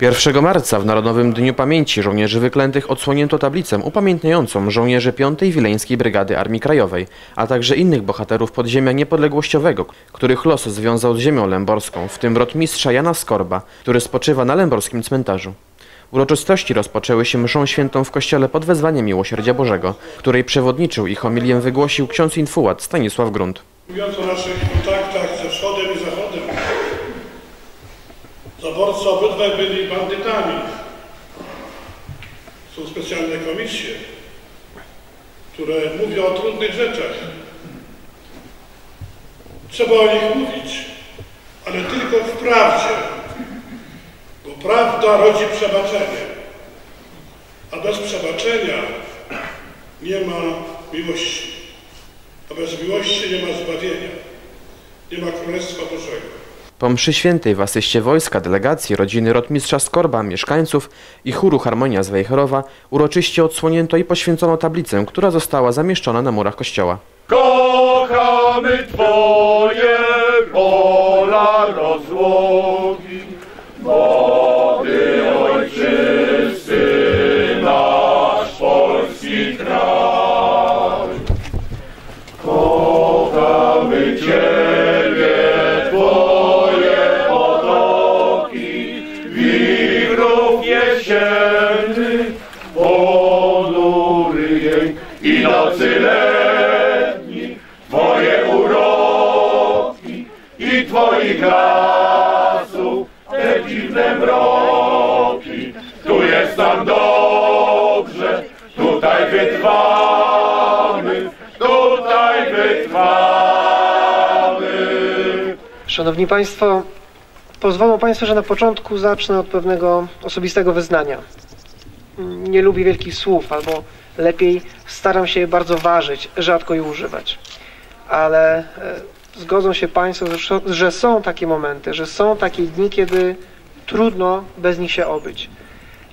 1 marca w Narodowym Dniu Pamięci Żołnierzy Wyklętych odsłonięto tablicę upamiętniającą żołnierzy 5. Wileńskiej Brygady Armii Krajowej, a także innych bohaterów podziemia niepodległościowego, których los związał z ziemią lęborską, w tym rotmistrza Jana Skorba, który spoczywa na lęborskim cmentarzu. Uroczystości rozpoczęły się mszą świętą w kościele pod wezwaniem Miłosierdzia Bożego, której przewodniczył i homilię wygłosił ksiądz infułat Stanisław Grunt. Mówiąc o naszych kontaktach ze wschodem i zachodem, zaborcy obydwaj byli bandytami. Są specjalne komisje, które mówią o trudnych rzeczach. Trzeba o nich mówić, ale tylko w prawdzie, bo prawda rodzi przebaczenie, a bez przebaczenia nie ma miłości, a bez miłości nie ma zbawienia, nie ma Królestwa Bożego. Po mszy świętej w asyście wojska, delegacji, rodziny rotmistrza Skorba, mieszkańców i chóru Harmonia z Wejherowa uroczyście odsłonięto i poświęcono tablicę, która została zamieszczona na murach kościoła. Kochamy Twoje pola rozłogi, Szanowni Państwo, pozwolą Państwo, że na początku zacznę od pewnego osobistego wyznania. Nie lubię wielkich słów, albo lepiej staram się je bardzo ważyć, rzadko je używać. Ale e, zgodzą się Państwo, że- są takie momenty, że są takie dni, kiedy trudno bez nich się obyć.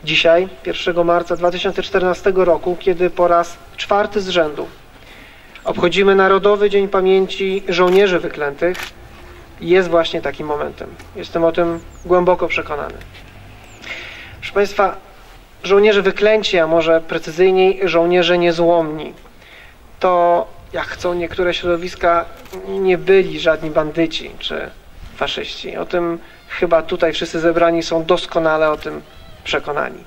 Dzisiaj, 1 marca 2014 roku, kiedy po raz czwarty z rzędu obchodzimy Narodowy Dzień Pamięci Żołnierzy Wyklętych, jest właśnie takim momentem. Jestem o tym głęboko przekonany. Proszę Państwa, żołnierze wyklęci, a może precyzyjniej żołnierze niezłomni, to jak chcą niektóre środowiska, nie byli żadni bandyci czy faszyści. O tym chyba tutaj wszyscy zebrani są doskonale o tym przekonani.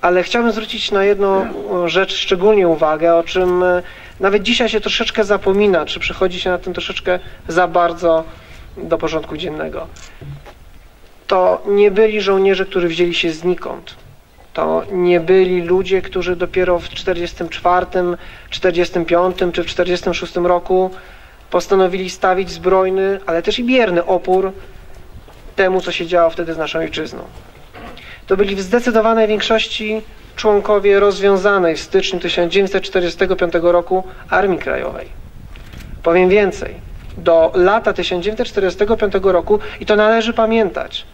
Ale chciałbym zwrócić na jedną rzecz szczególnie uwagę, o czym e, nawet dzisiaj się troszeczkę zapomina, czy przychodzi się na tym troszeczkę za bardzo do porządku dziennego. To nie byli żołnierze, którzy wzięli się znikąd. To nie byli ludzie, którzy dopiero w 44, 45 czy w 46 roku postanowili stawić zbrojny, ale też i bierny opór temu, co się działo wtedy z naszą ojczyzną. To byli w zdecydowanej większości członkowie rozwiązanej w styczniu 1945 roku Armii Krajowej. Powiem więcej, do lata 1945 roku, i to należy pamiętać,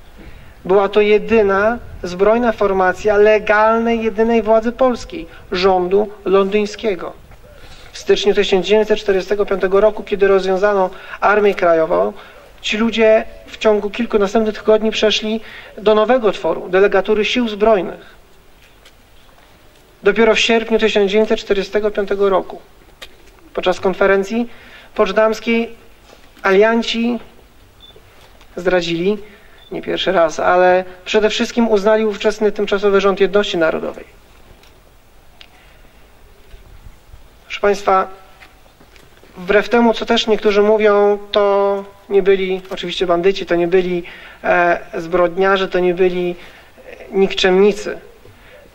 była to jedyna zbrojna formacja legalnej, jedynej władzy polskiej, rządu londyńskiego. W styczniu 1945 roku, kiedy rozwiązano Armię Krajową, ci ludzie w ciągu kilku następnych tygodni przeszli do nowego tworu, delegatury sił zbrojnych. Dopiero w sierpniu 1945 roku, podczas konferencji poczdamskiej, alianci zdradzili, nie pierwszy raz, ale przede wszystkim uznali ówczesny tymczasowy rząd jedności narodowej. Proszę Państwa, wbrew temu, co też niektórzy mówią, to nie byli oczywiście bandyci, to nie byli e, zbrodniarze, to nie byli e, nikczemnicy.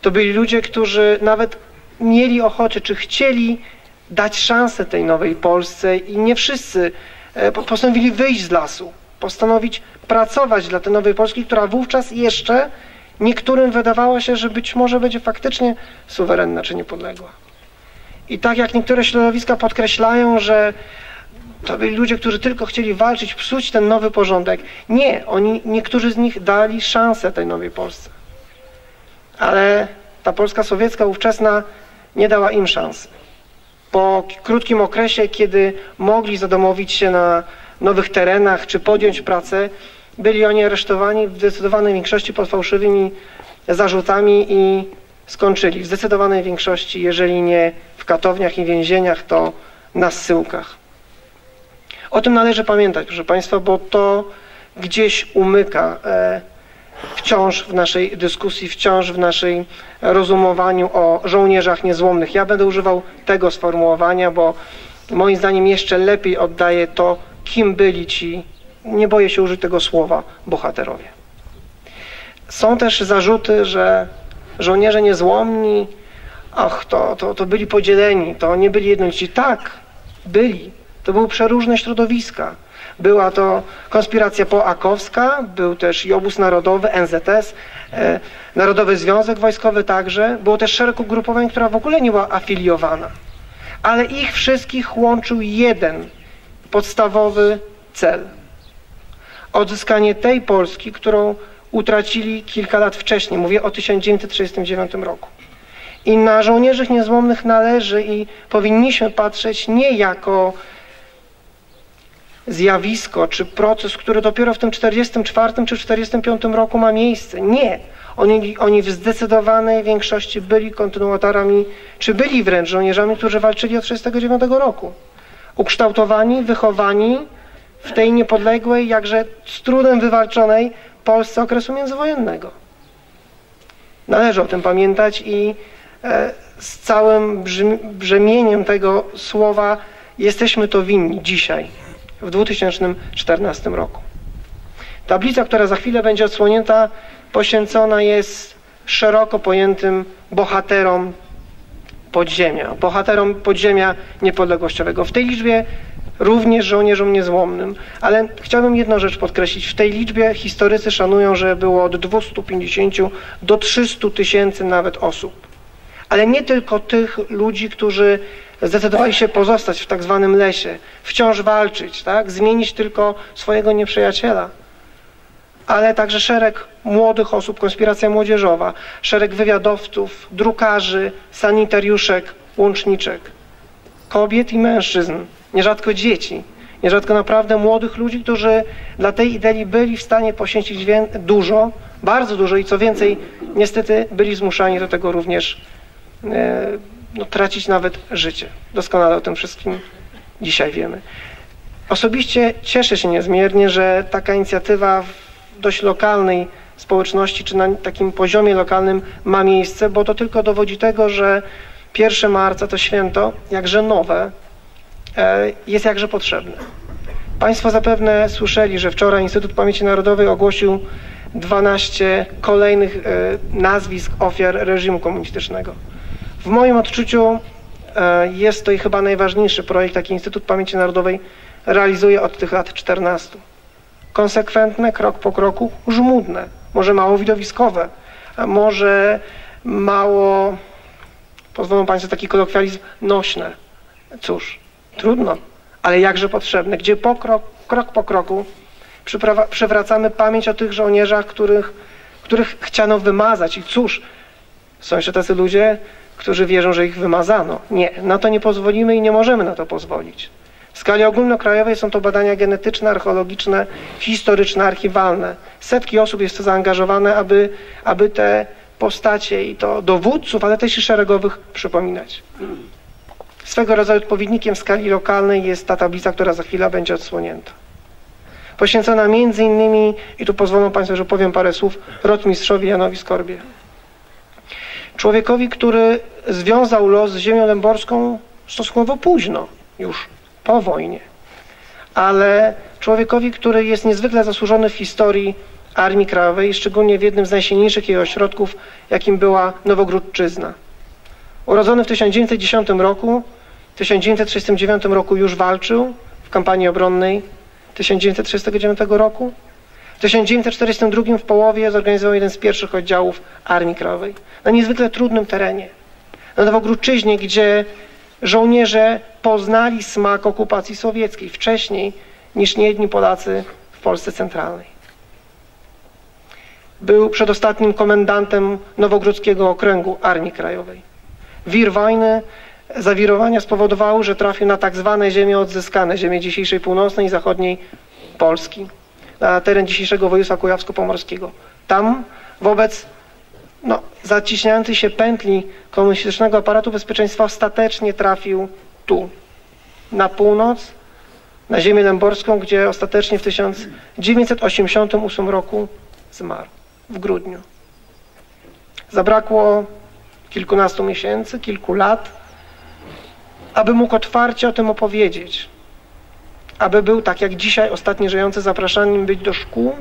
To byli ludzie, którzy nawet mieli ochotę, czy chcieli dać szansę tej nowej Polsce i nie wszyscy postanowili wyjść z lasu, postanowić pracować dla tej nowej Polski, która wówczas jeszcze niektórym wydawało się, że być może będzie faktycznie suwerenna czy niepodległa. I tak jak niektóre środowiska podkreślają, że to byli ludzie, którzy tylko chcieli walczyć, psuć ten nowy porządek. Nie, oni, niektórzy z nich dali szansę tej nowej Polsce. Ale ta Polska sowiecka ówczesna nie dała im szansy. Po krótkim okresie, kiedy mogli zadomowić się na nowych terenach czy podjąć pracę, byli oni aresztowani w zdecydowanej większości pod fałszywymi zarzutami i skończyli w zdecydowanej większości, jeżeli nie w katowniach i więzieniach, to na zsyłkach. O tym należy pamiętać, proszę Państwa, bo to gdzieś umyka e, wciąż w naszej dyskusji, wciąż w naszej rozumowaniu o żołnierzach niezłomnych. Ja będę używał tego sformułowania, bo moim zdaniem jeszcze lepiej oddaje to, kim byli ci, nie boję się użyć tego słowa, bohaterowie. Są też zarzuty, że żołnierze niezłomni, ach, to, to, to byli podzieleni, to nie byli jednolici. Tak, byli. To były przeróżne środowiska. Była to konspiracja poakowska, był też i obóz narodowy, NZS, e, Narodowy Związek Wojskowy także. Było też szereg ugrupowań, która w ogóle nie była afiliowana. Ale ich wszystkich łączył jeden podstawowy cel. Odzyskanie tej Polski, którą utracili kilka lat wcześniej. Mówię o 1939 roku. I na żołnierzy niezłomnych należy i powinniśmy patrzeć nie jako zjawisko czy proces, który dopiero w tym 44 czy 45 roku ma miejsce. Nie. Oni, oni w zdecydowanej większości byli kontynuatorami, czy byli wręcz żołnierzami, którzy walczyli od 1939 roku. Ukształtowani, wychowani w tej niepodległej, jakże z trudem wywalczonej Polsce okresu międzywojennego. Należy o tym pamiętać i e, z całym brzemieniem tego słowa jesteśmy to winni dzisiaj w 2014 roku. Tablica, która za chwilę będzie odsłonięta, poświęcona jest szeroko pojętym bohaterom podziemia, bohaterom podziemia niepodległościowego. W tej liczbie również żołnierzom niezłomnym, ale chciałbym jedną rzecz podkreślić. W tej liczbie historycy szanują, że było od 250 do 300 tysięcy nawet osób. Ale nie tylko tych ludzi, którzy zdecydowali się pozostać w tak zwanym lesie, wciąż walczyć, tak? zmienić tylko swojego nieprzyjaciela, ale także szereg młodych osób, konspiracja młodzieżowa, szereg wywiadowców, drukarzy, sanitariuszek, łączniczek, kobiet i mężczyzn, nierzadko dzieci, nierzadko naprawdę młodych ludzi, którzy dla tej idei byli w stanie poświęcić dużo, bardzo dużo i co więcej, niestety byli zmuszani do tego również e, no, tracić nawet życie. Doskonale o tym wszystkim dzisiaj wiemy. Osobiście cieszę się niezmiernie, że taka inicjatywa w dość lokalnej społeczności, czy na takim poziomie lokalnym ma miejsce, bo to tylko dowodzi tego, że 1 marca to święto, jakże nowe, e, jest jakże potrzebne. Państwo zapewne słyszeli, że wczoraj Instytut Pamięci Narodowej ogłosił 12 kolejnych e, nazwisk ofiar reżimu komunistycznego. W moim odczuciu e, jest to i chyba najważniejszy projekt, jaki Instytut Pamięci Narodowej realizuje od tych lat 14. Konsekwentne, krok po kroku, żmudne, może mało widowiskowe, może mało, pozwolą Państwo taki kolokwializm, nośne. Cóż, trudno, ale jakże potrzebne, gdzie po krok, krok po kroku przywracamy pamięć o tych żołnierzach, których, których chciano wymazać. I cóż, są jeszcze tacy ludzie, którzy wierzą, że ich wymazano. Nie, na to nie pozwolimy i nie możemy na to pozwolić. W skali ogólnokrajowej są to badania genetyczne, archeologiczne, historyczne, archiwalne. Setki osób jest zaangażowane, aby, aby te postacie i to dowódców, ale też i szeregowych przypominać. Swego rodzaju odpowiednikiem w skali lokalnej jest ta tablica, która za chwilę będzie odsłonięta. Poświęcona między innymi, i tu pozwolą Państwo, że powiem parę słów, rotmistrzowi Janowi Skorbie. Człowiekowi, który związał los z ziemią lęborską stosunkowo późno, już po wojnie. Ale człowiekowi, który jest niezwykle zasłużony w historii Armii Krajowej, szczególnie w jednym z najsilniejszych jej ośrodków, jakim była Nowogródczyzna. Urodzony w 1910 roku, w 1939 roku już walczył w kampanii obronnej 1939 roku. W 1942 w połowie zorganizował jeden z pierwszych oddziałów Armii Krajowej na niezwykle trudnym terenie. Na Nowogródczyźnie, gdzie żołnierze poznali smak okupacji sowieckiej wcześniej niż niejedni Polacy w Polsce Centralnej. Był przedostatnim komendantem Nowogródzkiego Okręgu Armii Krajowej. Wir wojny, zawirowania spowodowały, że trafił na tak zwane ziemie odzyskane, ziemie dzisiejszej północnej i zachodniej Polski. Na teren dzisiejszego województwa kujawsko-pomorskiego. Tam wobec no, zaciśniającej się pętli komunistycznego aparatu bezpieczeństwa ostatecznie trafił tu, na północ, na ziemię lęborską, gdzie ostatecznie w 1988 roku zmarł, w grudniu. Zabrakło kilkunastu miesięcy, kilku lat, aby mógł otwarcie o tym opowiedzieć. Aby był, tak jak dzisiaj ostatni żyjący, zapraszaniem być do szkół,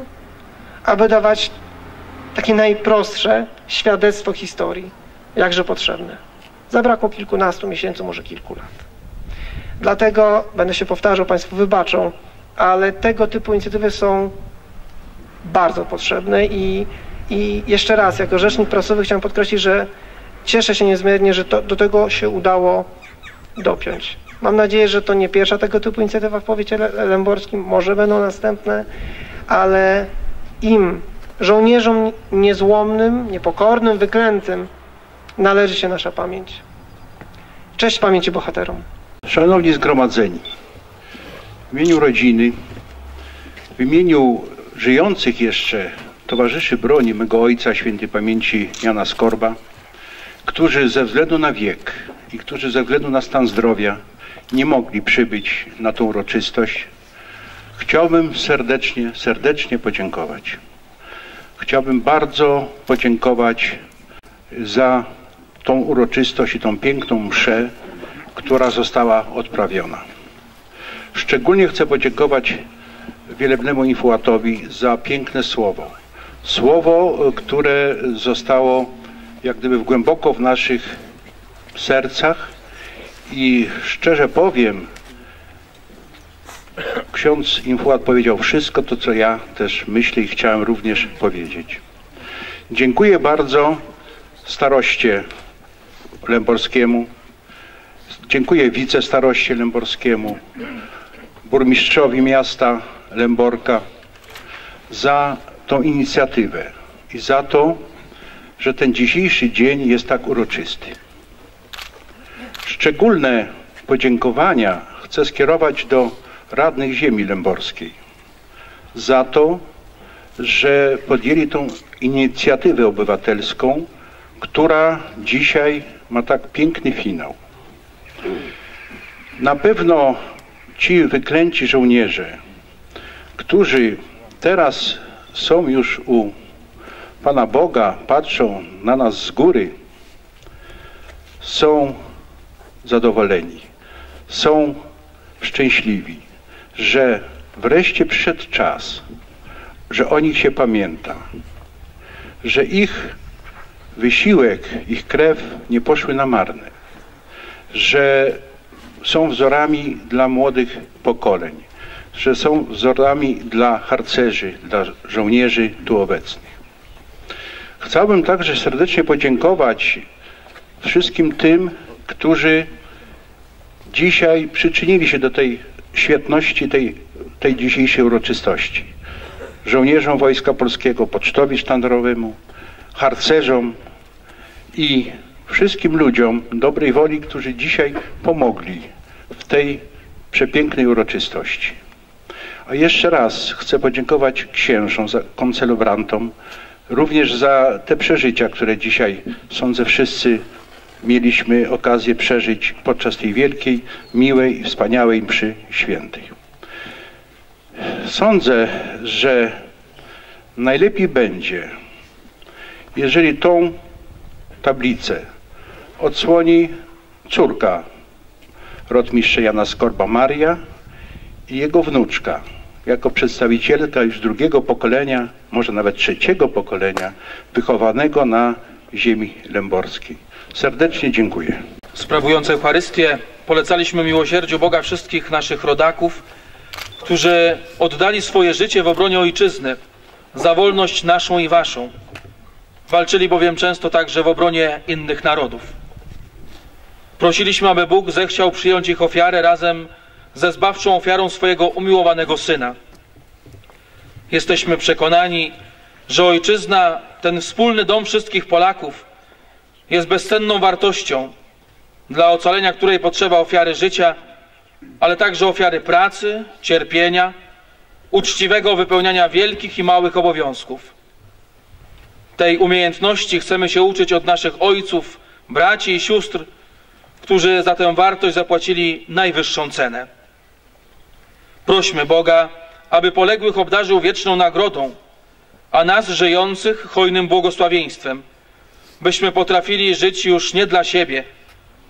aby dawać takie najprostsze świadectwo historii, jakże potrzebne. Zabrakło kilkunastu miesięcy, może kilku lat. Dlatego będę się powtarzał, Państwo wybaczą, ale tego typu inicjatywy są bardzo potrzebne i, i jeszcze raz, jako rzecznik prasowy chciałem podkreślić, że cieszę się niezmiernie, że to, do tego się udało dopiąć. Mam nadzieję, że to nie pierwsza tego typu inicjatywa w powiecie lęborskim, może będą następne, ale im, żołnierzom niezłomnym, niepokornym, wyklętym, należy się nasza pamięć. Cześć pamięci bohaterom. Szanowni zgromadzeni, w imieniu rodziny, w imieniu żyjących jeszcze towarzyszy broni mego ojca świętej pamięci Jana Skorba, którzy ze względu na wiek i którzy ze względu na stan zdrowia nie mogli przybyć na tą uroczystość, chciałbym serdecznie, serdecznie podziękować. Chciałbym bardzo podziękować za tą uroczystość i tą piękną mszę, która została odprawiona. Szczególnie chcę podziękować wielebnemu Infuatowi za piękne słowo. Słowo, które zostało jak gdyby głęboko w naszych sercach i szczerze powiem, ksiądz Infuat powiedział wszystko to, co ja też myślę i chciałem również powiedzieć. Dziękuję bardzo staroście Lęborskiemu, dziękuję wicestaroście Lęborskiemu, burmistrzowi miasta Lęborka za tą inicjatywę i za to, że ten dzisiejszy dzień jest tak uroczysty. Szczególne podziękowania chcę skierować do radnych ziemi lęborskiej za to, że podjęli tą inicjatywę obywatelską, która dzisiaj ma tak piękny finał. Na pewno ci wyklęci żołnierze, którzy teraz są już u Pana Boga, patrzą na nas z góry, są zadowoleni, są szczęśliwi, że wreszcie przyszedł czas, że o nich się pamięta, że ich wysiłek, ich krew nie poszły na marne, że są wzorami dla młodych pokoleń, że są wzorami dla harcerzy, dla żołnierzy tu obecnych. Chciałbym także serdecznie podziękować wszystkim tym, którzy dzisiaj przyczynili się do tej świetności, tej, tej dzisiejszej uroczystości. Żołnierzom Wojska Polskiego, pocztowi sztandarowemu, harcerzom i wszystkim ludziom dobrej woli, którzy dzisiaj pomogli w tej przepięknej uroczystości. A jeszcze raz chcę podziękować księżom, koncelebrantom, również za te przeżycia, które dzisiaj sądzę wszyscy mieliśmy okazję przeżyć podczas tej wielkiej, miłej, wspaniałej mszy świętej. Sądzę, że najlepiej będzie, jeżeli tą tablicę odsłoni córka rotmistrza Jana Skorba Maria i jego wnuczka, jako przedstawicielka już drugiego pokolenia, może nawet trzeciego pokolenia, wychowanego na ziemi lęborskiej. Serdecznie dziękuję. Sprawując Eucharystię, polecaliśmy miłosierdziu Boga wszystkich naszych rodaków, którzy oddali swoje życie w obronie Ojczyzny za wolność naszą i waszą. Walczyli bowiem często także w obronie innych narodów. Prosiliśmy, aby Bóg zechciał przyjąć ich ofiarę razem ze zbawczą ofiarą swojego umiłowanego Syna. Jesteśmy przekonani, że Ojczyzna, ten wspólny dom wszystkich Polaków, jest bezcenną wartością, dla ocalenia której potrzeba ofiary życia, ale także ofiary pracy, cierpienia, uczciwego wypełniania wielkich i małych obowiązków. Tej umiejętności chcemy się uczyć od naszych ojców, braci i sióstr, którzy za tę wartość zapłacili najwyższą cenę. Prośmy Boga, aby poległych obdarzył wieczną nagrodą, a nas żyjących hojnym błogosławieństwem, byśmy potrafili żyć już nie dla siebie,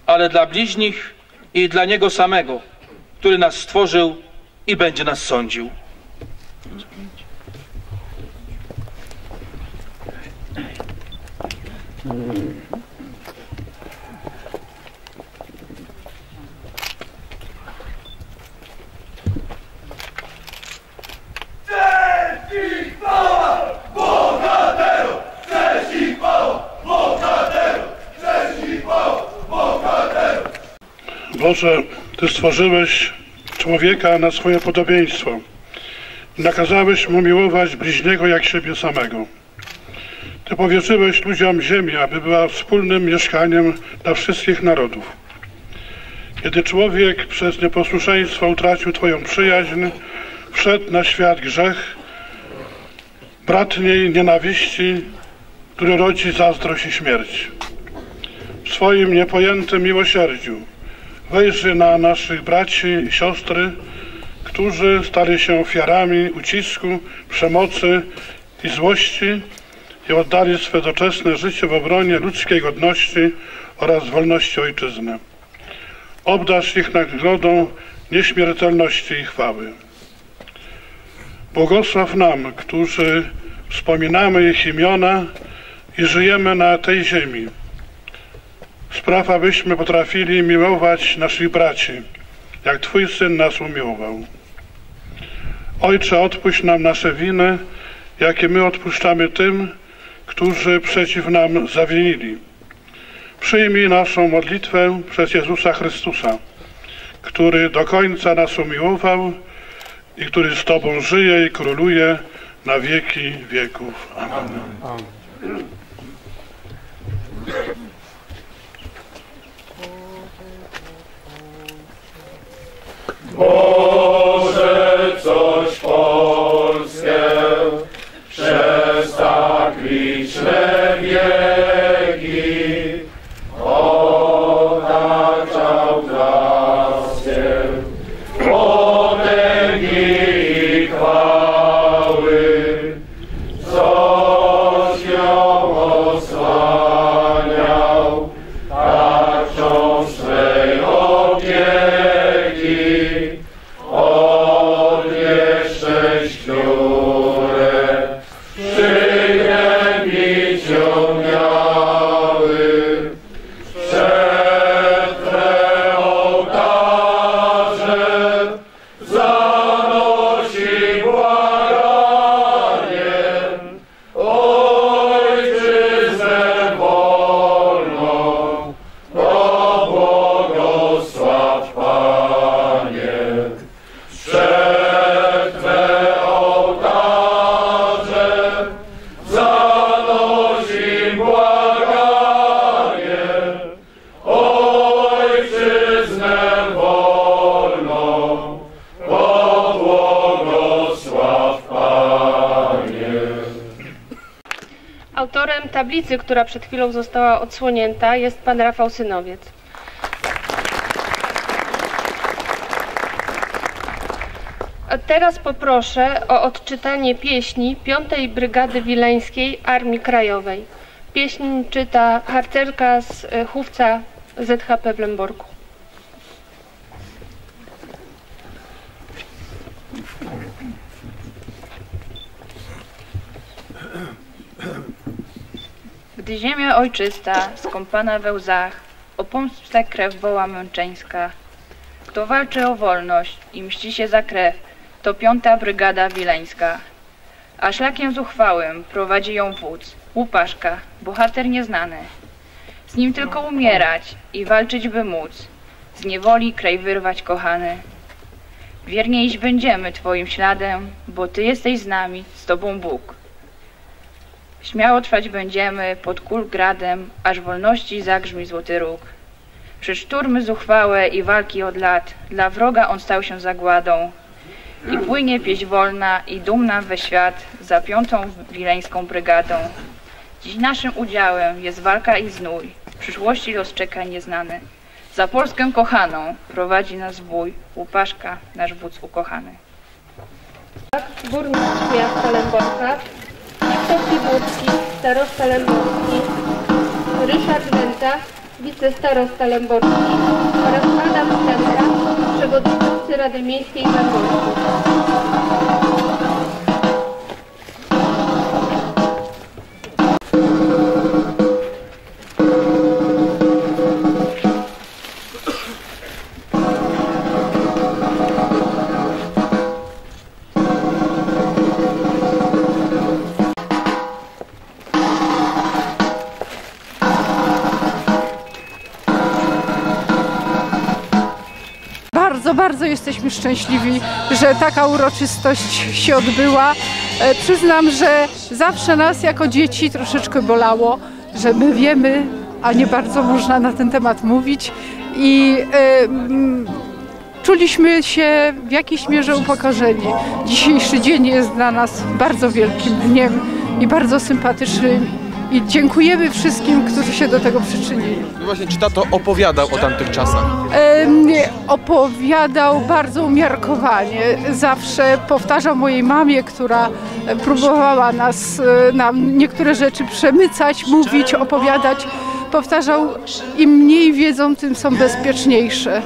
ale dla bliźnich i dla Niego samego, który nas stworzył i będzie nas sądził. Boże, Ty stworzyłeś człowieka na swoje podobieństwo i nakazałeś mu miłować bliźniego jak siebie samego. Ty powierzyłeś ludziom ziemię, aby była wspólnym mieszkaniem dla wszystkich narodów. Kiedy człowiek przez nieposłuszeństwo utracił Twoją przyjaźń, wszedł na świat grzech, bratniej nienawiści, który rodzi zazdrość i śmierć. W swoim niepojętym miłosierdziu wejrzy na naszych braci i siostry, którzy stali się ofiarami ucisku, przemocy i złości i oddali swe doczesne życie w obronie ludzkiej godności oraz wolności ojczyzny. Obdarz ich nagrodą nieśmiertelności i chwały. Błogosław nam, którzy wspominamy ich imiona i żyjemy na tej ziemi. Spraw, abyśmy potrafili miłować naszych braci, jak Twój Syn nas umiłował. Ojcze, odpuść nam nasze winy, jakie my odpuszczamy tym, którzy przeciw nam zawinili. Przyjmij naszą modlitwę przez Jezusa Chrystusa, który do końca nas umiłował i który z Tobą żyje i króluje na wieki wieków. Amen. Może coś Polskę przez tak liczne tablicy, która przed chwilą została odsłonięta, jest pan Rafał Synowiec. A teraz poproszę o odczytanie pieśni 5 Brygady Wileńskiej Armii Krajowej. Pieśń czyta harcerka z e, chówca ZHP w Lęborku. Gdy ziemia ojczysta, skąpana we łzach, o pomstę krew woła męczeńska. Kto walczy o wolność i mści się za krew, to piąta brygada wileńska. A szlakiem zuchwałym prowadzi ją wódz, łupaszka, bohater nieznany. Z nim tylko umierać i walczyć by móc, z niewoli kraj wyrwać kochany. Wiernie iść będziemy Twoim śladem, bo Ty jesteś z nami, z Tobą Bóg. Śmiało trwać będziemy pod kulgradem, aż wolności zagrzmi złoty róg. Przez szturmy zuchwałe i walki od lat, dla wroga on stał się zagładą. I płynie pieśń wolna i dumna we świat za piątą wileńską brygadą. Dziś naszym udziałem jest walka i znój, w przyszłości los czeka nieznany. Za Polskę kochaną prowadzi nas bój, Łupaszka, nasz wódz ukochany. burmistrz miasta Lęborka, Krzysztof Piwórski, starosta Lęborski, Ryszard Wenta, wicestarosta Lęborski oraz Adam Stęka, przewodniczący Rady Miejskiej w Lęborku. Jesteśmy szczęśliwi, że taka uroczystość się odbyła. E, Przyznam, że zawsze nas jako dzieci troszeczkę bolało, że my wiemy, a nie bardzo można na ten temat mówić. I mm, czuliśmy się w jakiejś mierze upokorzeni. Dzisiejszy dzień jest dla nas bardzo wielkim dniem i bardzo sympatycznym. I dziękujemy wszystkim, którzy się do tego przyczynili. No właśnie, czy tato opowiadał o tamtych czasach? Em, opowiadał bardzo umiarkowanie. Zawsze powtarzał mojej mamie, która e, próbowała nas, e, nam niektóre rzeczy przemycać, mówić, opowiadać. Powtarzał, im mniej wiedzą, tym są bezpieczniejsze.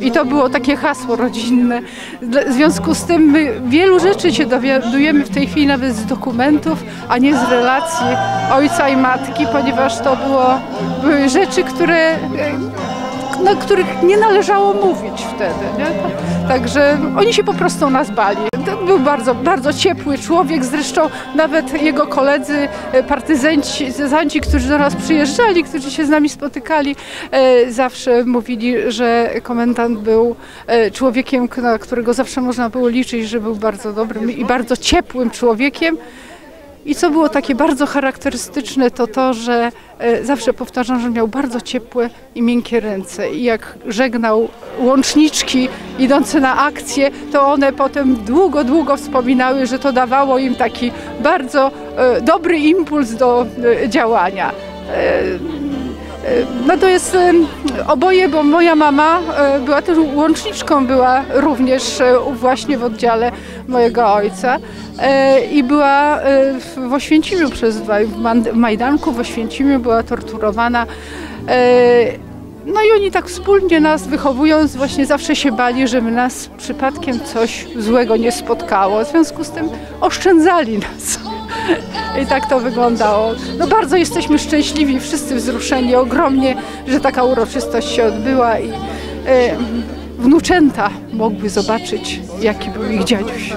I to było takie hasło rodzinne. W związku z tym my wielu rzeczy się dowiadujemy w tej chwili nawet z dokumentów, a nie z relacji ojca i matki, ponieważ to było, były rzeczy, które no, których nie należało mówić wtedy. Nie? Także oni się po prostu nas bali. Był bardzo, bardzo ciepły człowiek, zresztą nawet jego koledzy, e, partyzanci, którzy do nas przyjeżdżali, którzy się z nami spotykali, e, zawsze mówili, że komendant był e, człowiekiem, na którego zawsze można było liczyć, że był bardzo dobrym i bardzo ciepłym człowiekiem. I co było takie bardzo charakterystyczne, to to, że e, zawsze powtarzam, że miał bardzo ciepłe i miękkie ręce. I jak żegnał łączniczki idące na akcję, to one potem długo, długo wspominały, że to dawało im taki bardzo e, dobry impuls do e, działania. E, no to jest oboje, bo moja mama e, była też łączniczką, była również e, właśnie w oddziale mojego ojca i była w Oświęcimiu przez dwa, w Majdanku w Oświęcimiu była torturowana. No i oni tak wspólnie nas wychowując właśnie zawsze się bali, żeby nas przypadkiem coś złego nie spotkało. W związku z tym oszczędzali nas. I tak to wyglądało. No bardzo jesteśmy szczęśliwi, wszyscy wzruszeni ogromnie, że taka uroczystość się odbyła i wnuczęta mogły zobaczyć, jaki był ich dziaduś.